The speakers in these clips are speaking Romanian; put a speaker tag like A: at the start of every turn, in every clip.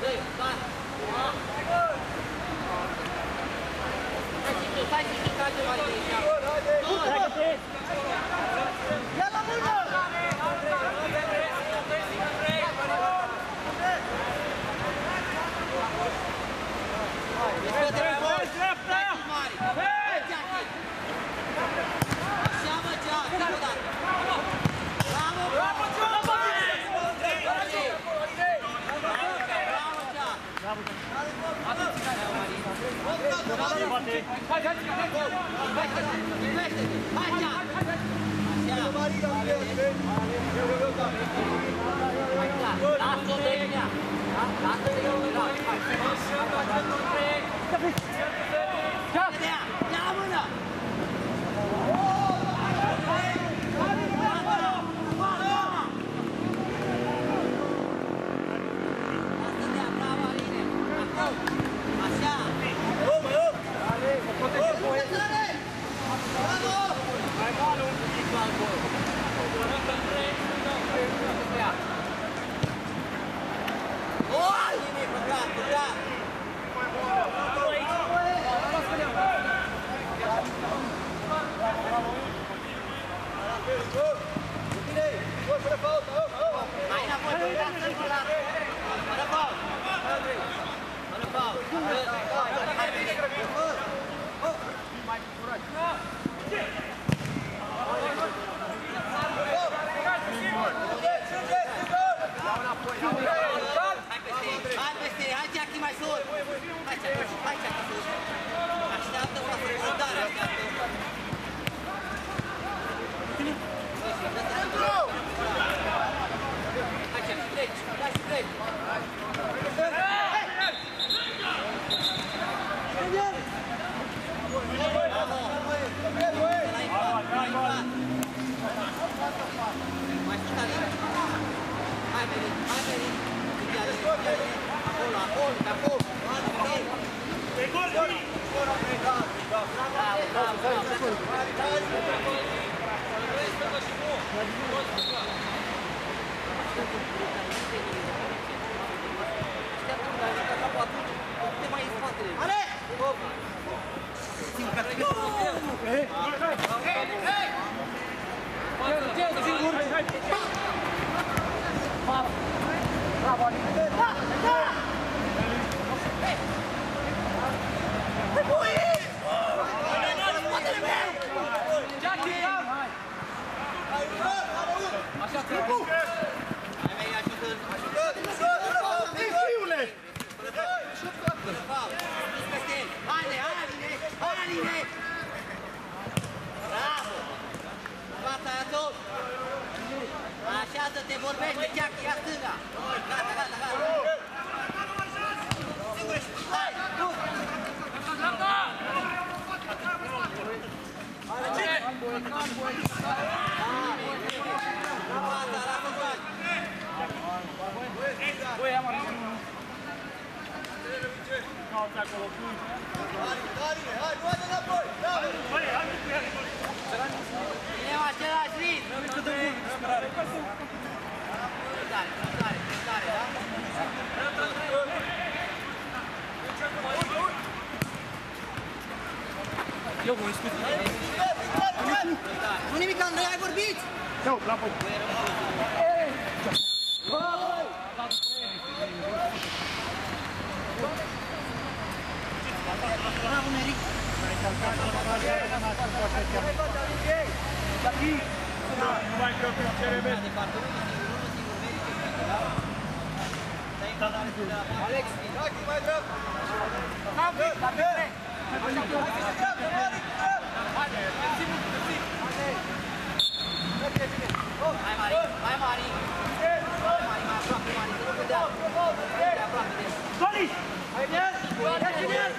A: 对三五三二一开始 Lass uns den hier! Lass uns den hier! Good. Așează-te, vorbește, Ceac, ia stânga! Gata, gata, gata! Sigur, hai, tu! Gata! Gata! Gata! Gata! Gata! Gata! Băi, ia
B: mă, Cauți acolo, pun. Darine, hai, luați înapoi! Băi, hai
A: cu ele, băi! Vinem același ritm! Nu uitați de bun, spărare! Putare, putare, putare, da? Eu mă discut. Nu nimic, Andrei,
B: ai vorbit! Eu, la păi! Bravo, Neric! Nu mai creu că îmi cere vezi. Alex, Draghi, mai drag! N-am venit, dar bine! Hai să drag, Neric, drag! Hai, mersi mult, mersi! Hai, bine! Hai,
A: Mari! Hai, Mari! Toni! Hai bien! Hai bien!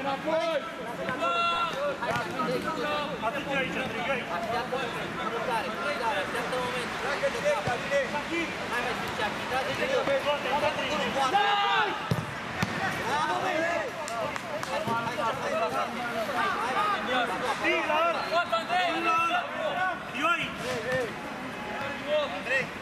A: Înapoi! Atât aici, Andrei, Așteaptă provocare, nu-i dar, așteaptă momentul. Dragă, direct, Davide! Hai mai spune ce-a chitat, de ce-a chitat? Dai! Bravo,
C: băie! Stii la ăla! Stii la ăla!
D: Ioi! Andrei!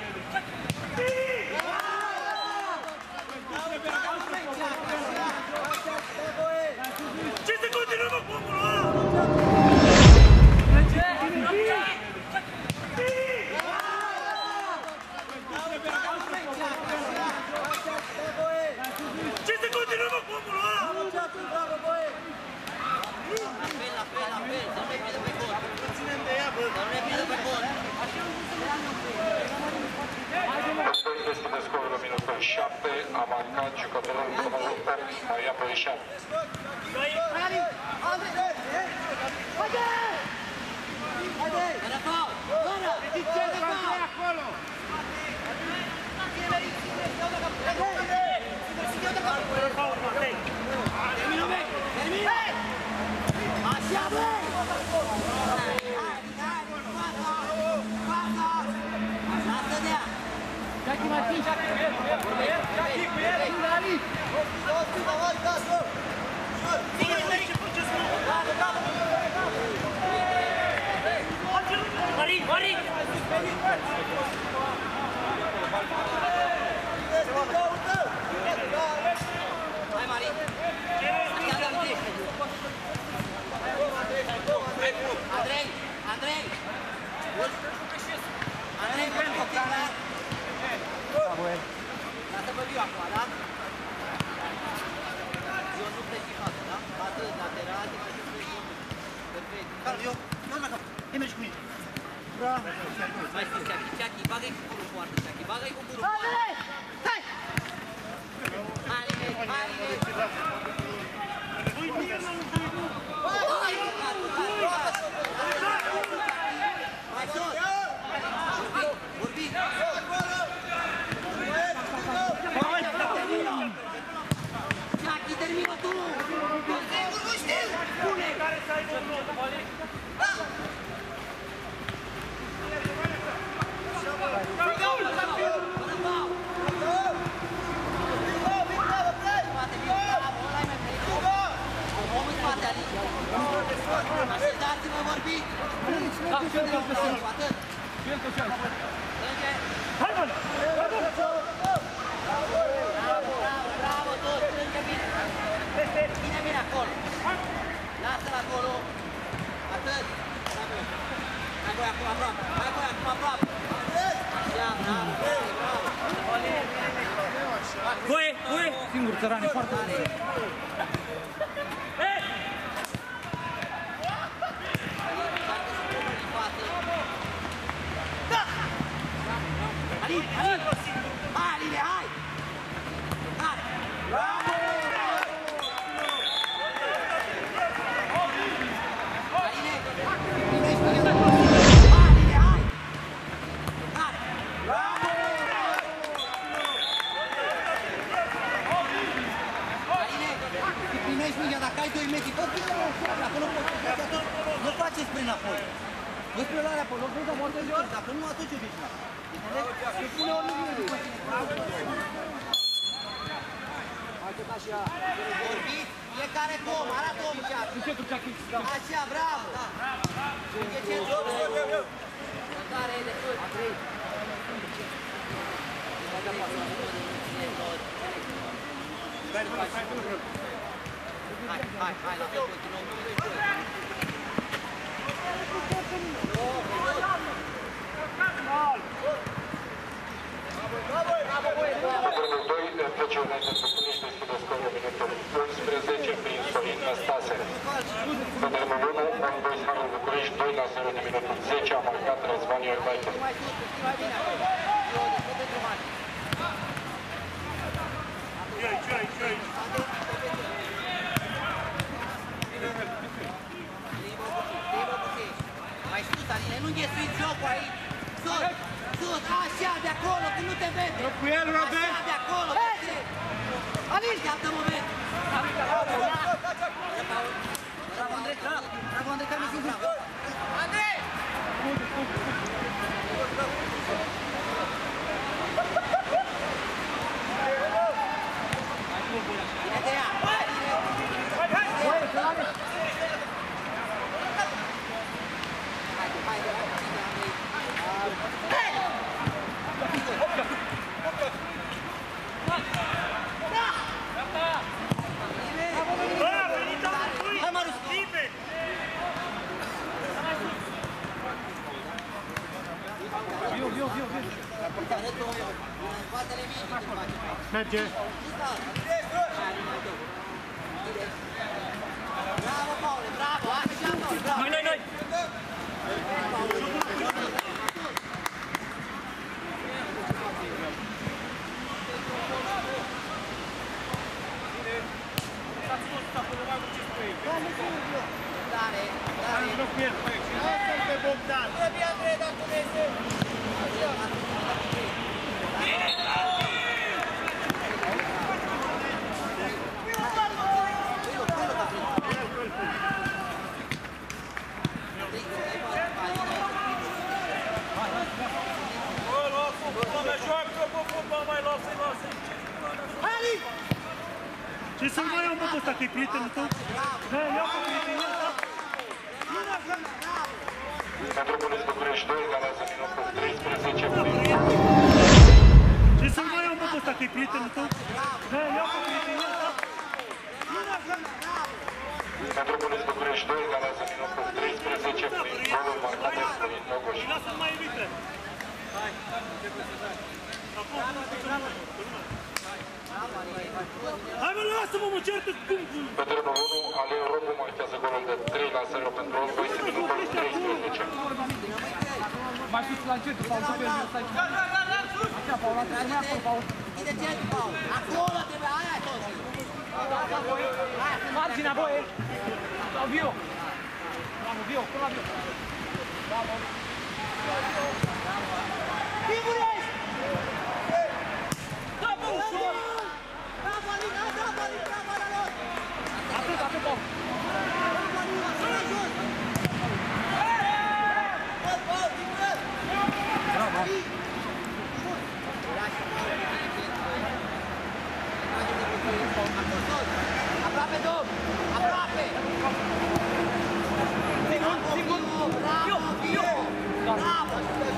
D: 7 a marcat jucătorul Comandantar Maria
A: Bărișan. Termino, termino! cum atingi.
C: Marin, Marin!
A: Hai, Marin! Andrei, Andrei! Andrei, pentru tine! Pic la... Lasă pe viu acum, da? Eu nu pleci în față, da? Atât, lateral, te mai pleci în Perfect.
E: Carol, eu, eu nu mai E mergi cu mine.
A: Mai sus, Ceachi, Ceachi, bagă-i cu curul poartă, Ceachi, bagă-i cu curul poartă. Hai! Hai, Linei, hai, Linei! Hai, Hai, mă! Bravo, bravo, bravo, toți, strânge bine! Bine, bine acolo! Lasă-l acolo! Atât! Acolo, acolo, aproape! Acolo, acolo, aproape! Atât! Așa, bravo, bravo!
C: Goe, goe!
E: Singur, țărane, foarte
A: bine! Aline, Aline! Aline, hai! Hai! Bravo! Dacă ai 2 metri, tot acolo nu faceți prin apoi. Nu spre la apoi, nu vreau să mă Dacă nu, atunci ești se pune o lumină după tine. Vorbiți, fiecare om, arată omul și așa. Așa, bravo. E ce Care e de tot. Hai, hai, hai, la fel, continuăm.
D: Numărul 2, FC United București, deschide scorul minutul 11 prin Sorin Năstase. Pe termenul 1, Bun 2 Harul București, 2 la 0 de minutul 10, a marcat Răzvan Iordache.
A: Mai sus, mai bine acolo. Eu, de pentru mare.
C: Ce ai, ce ai, ce ai?
A: Mai sus, Aline, nu înghesuiți jocul aici. Sus, sus, așa, de acolo, că nu te vede.
C: Cu el, Robert!
A: Așa, de acolo. Aline! Așteaptă moment. Bravo, Andrei, bravo. Bravo, Andrei, că mi bravo. Andrei! Bine de ea. Hai, hai, hai, Andrei.
C: Bă, a venit altul lui!
A: Hai, Marius.
C: Nimeni!
A: Spatele mingii te face.
C: Merge!
A: Bravo, Paule, bravo, așa, Paule, bravo.
C: Noi, noi, noi!
A: Dare, dare.
C: Bă, lasă-o, bă, mai joacă, bă, fotbal, mai lasă-i, lasă-i! Ce să-l mai iau, bă, pe ăsta, că e prietenul tău? Da, iau pe prietenul ăsta.
D: Metropolis București 2, egalează minutul 13 prin
C: Ce să-l mai iau, bă, pe ăsta, că e prietenul tău? Da, iau pe prietenul ăsta.
D: Metropolis București 2, egalează minutul 13 prin golul marcat de Florin Mogoș.
C: Lasă-l mai evite! Hai mă, lasă-mă, mă certă cum...
D: Pe terenul 1, Aleu Robu marchează golul de 3 la 0 pentru Old Boys în minutul 13.
E: Mai sus la centru, Paul, să vezi, stai. Așa, Paul, la centru, mai acolo, Paul.
A: Închide centru, Paul. Acolo trebuie, aia e tot.
E: Marginea, băie. La Vio. Bravo, Vio, până la Vio.
A: Figurești! Da, bă, ușor! Bravo, Alin, hai, bravo, Alin, bravo, Alin!
E: Atât, atât, Paul.
A: Bravo, Alin, sus, sus! Bă, bă, figură!
E: Bravo.
A: Lasă, Paul, bine, bine, bine. Trage de puțin. Acolo, sus! Aproape, domn! Aproape! Bravo,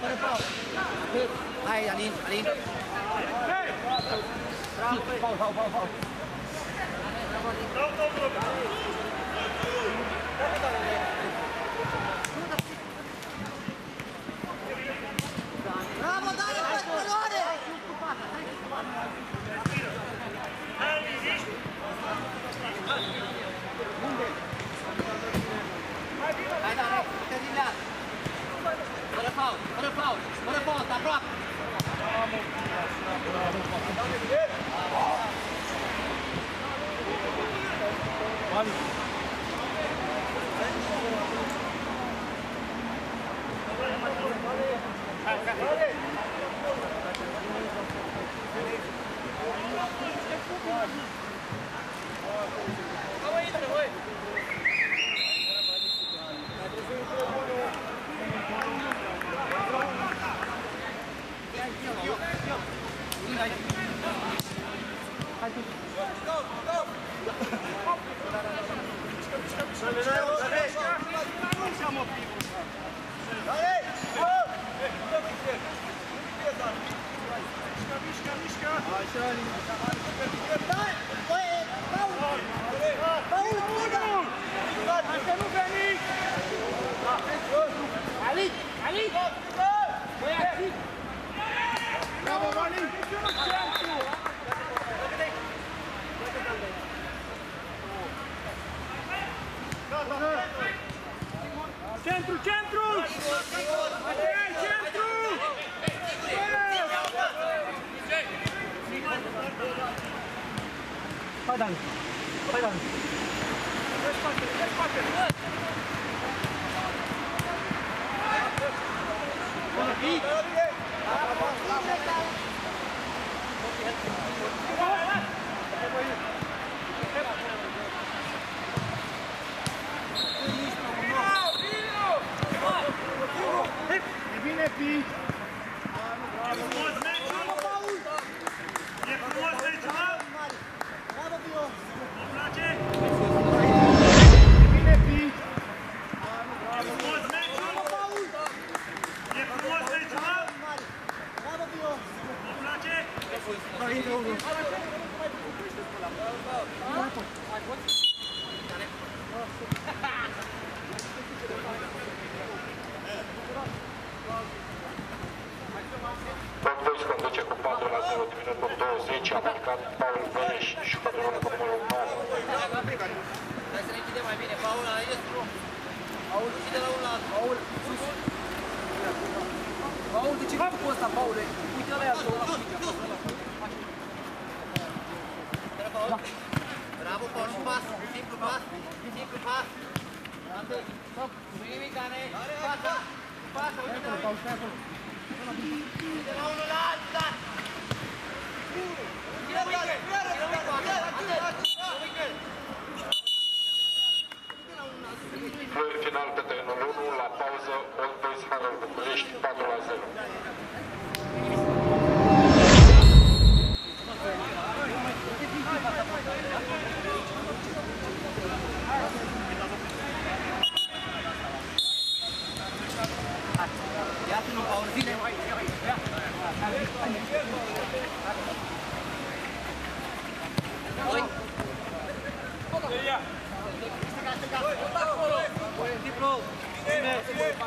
A: ไม่เป้าคือไอ้อันนี้อันนี้เป้าเป้าเป้า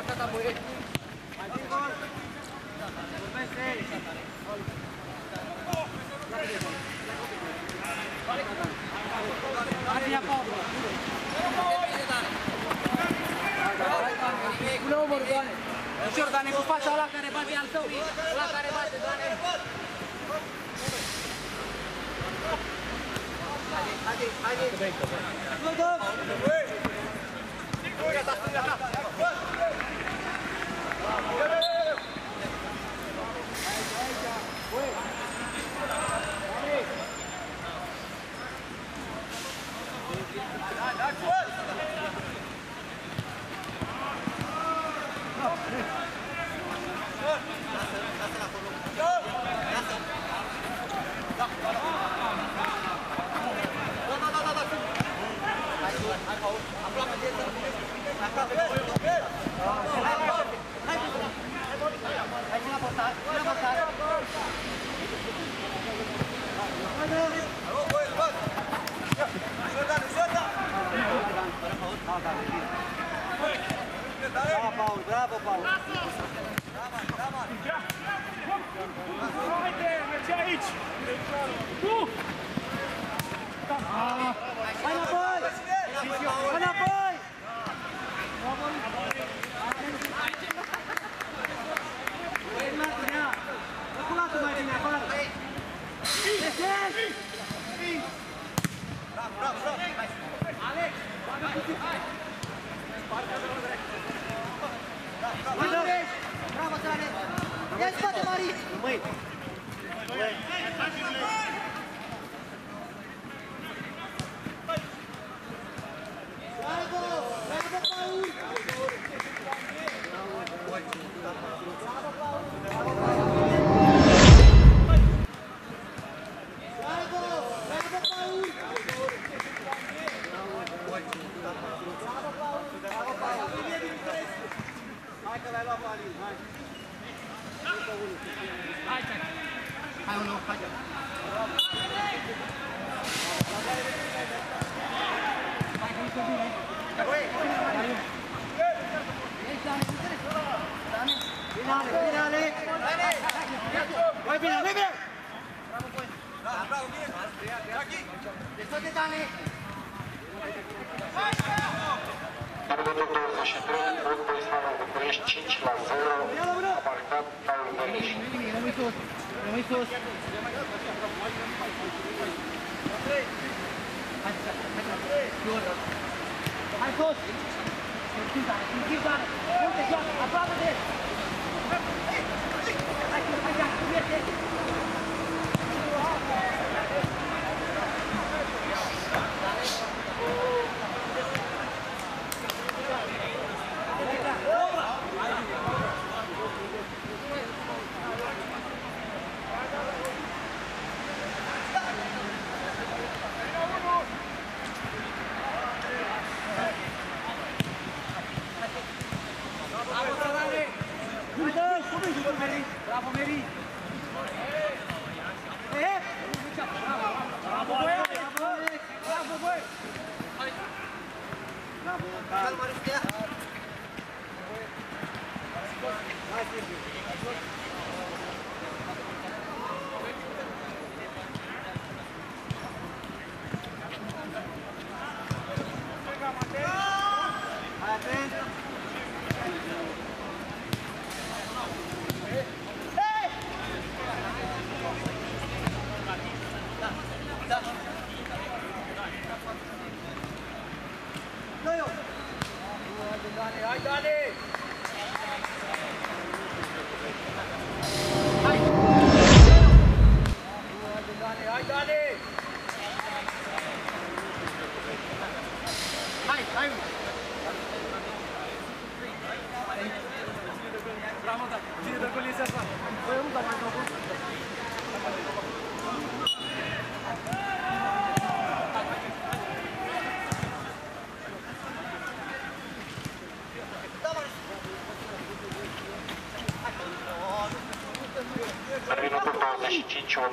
A: Tata Murit. Mai vin gol! Vorbesc ei! Aria Paolo! Bună omor, Doane! Ușor, Doane, cu fața ăla care bate al tău! Ăla care bate, Doane! Haide, haide, haide!
D: Gata, stânga ta! Da, da, da, Paul, bravo,
F: Paul. hijos. Hijos. Above it! I got it.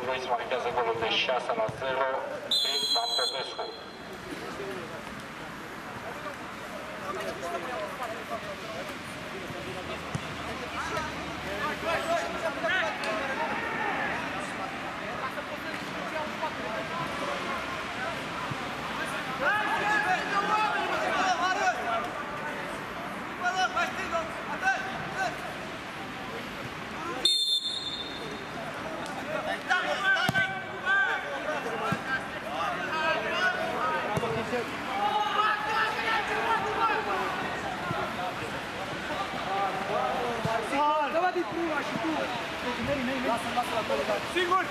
F: Друзі, я забули десь часом.
D: Sigur!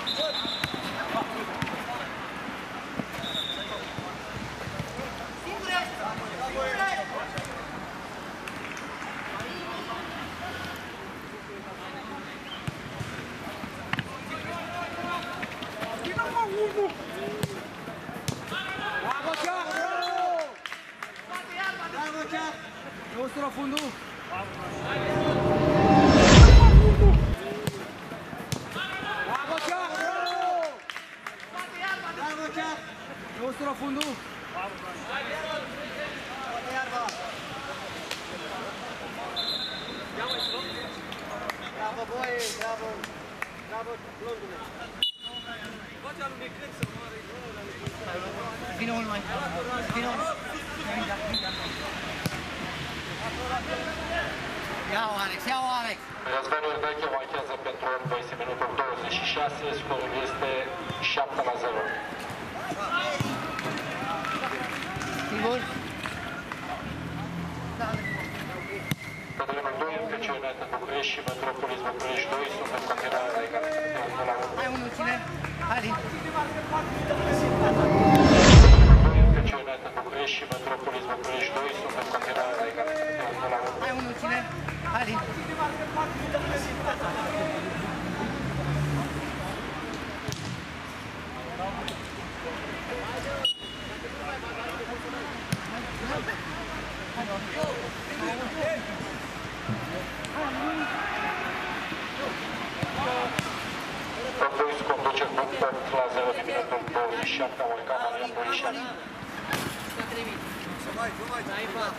F: Borișan,
A: Cavalcama, Borișan. Să mai, să mai.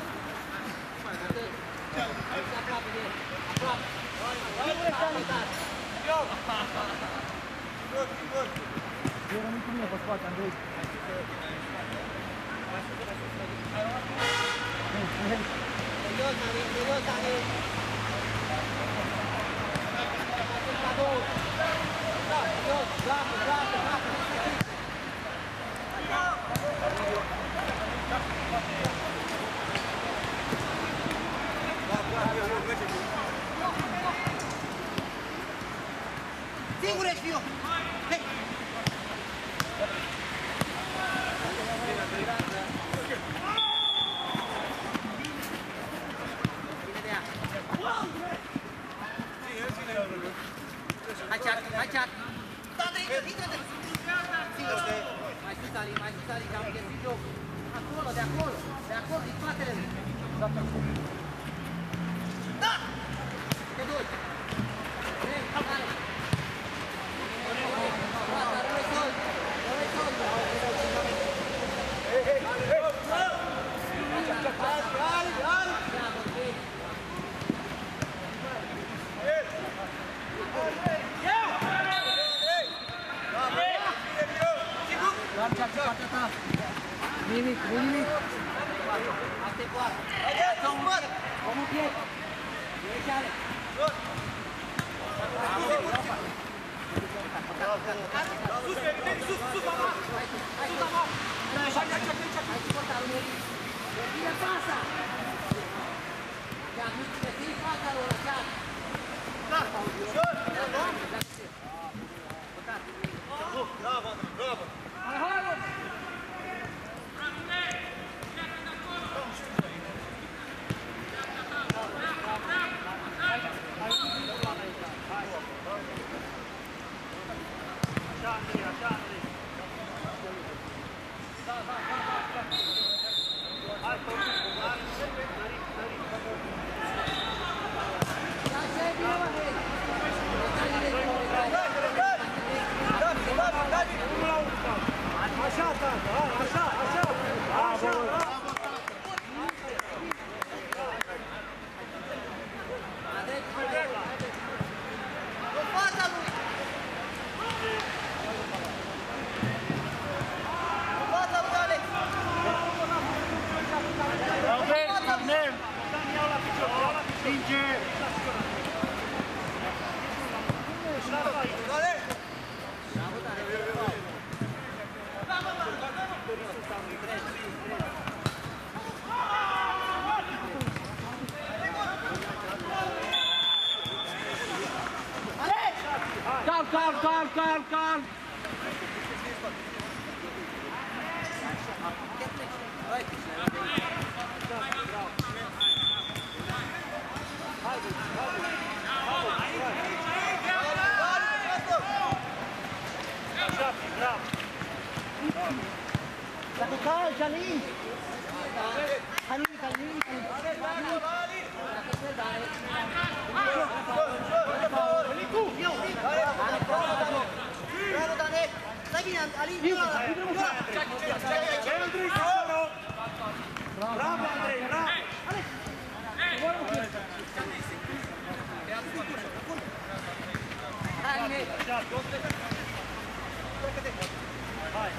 A: de acolo, de acolo, din spatele lui. Dr. Cuc. Hai,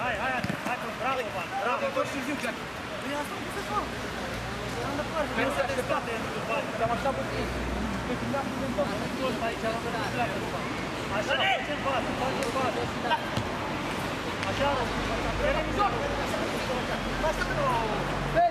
D: hai,
C: hai, hai, bravo, Van, bravo. Tot și zic, Jack. Păi asta cum să
A: fac? Eram de parte, nu se destate după aia. Dar așa
C: puțin. Pe când am putut tot, am putut aici, am
A: putut să după Așa, facem față, facem față. Așa, televizorul. Asta nu.
D: Hei!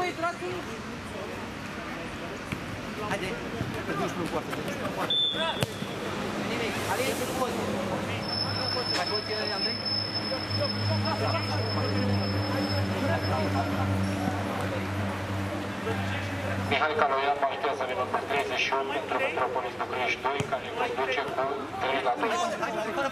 A: Am intrat cu... Haide, te duci pe poartă, te duci pe poartă. Nimic, Alin, nu pot. Mai poți, Andrei?
G: Mihai Caloian marchează minutul 38 pentru Metropolis București 2, care conduce cu 3 la 2.
A: Hai, hai, fără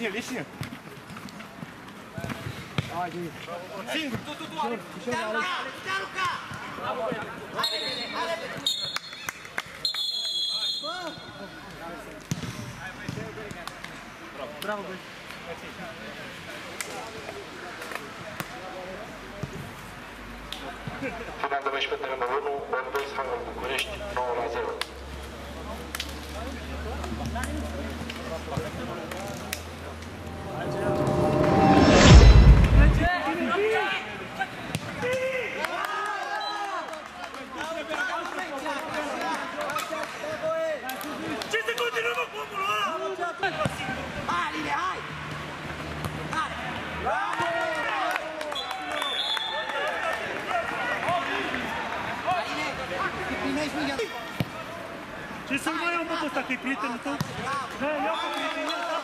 H: 李信，来，
A: 李信，进，都都都，先拿了。prietenul tău? Da, iau cu prietenul tău.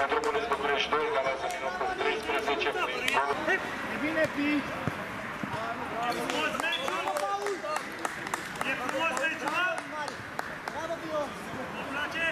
D: Pentru București București 2, care să minutul 13,
A: E bine, Pi! E frumos meciul! E frumos meciul!
H: Bravo, Pio!
A: Vă place?